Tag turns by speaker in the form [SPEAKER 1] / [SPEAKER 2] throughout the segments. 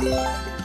[SPEAKER 1] Yeah.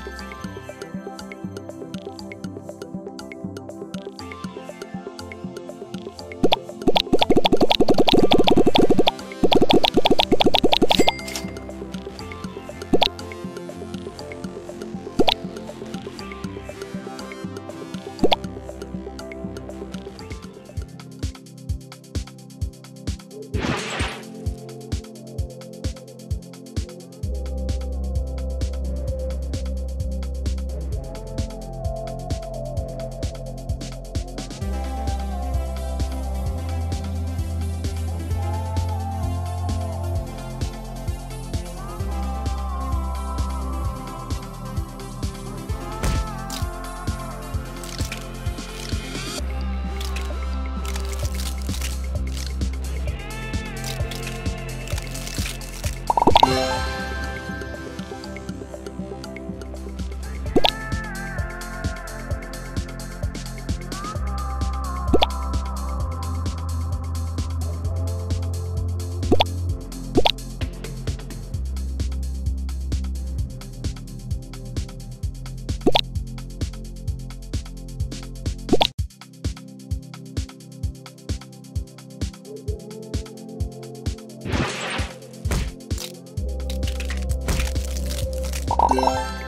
[SPEAKER 1] Música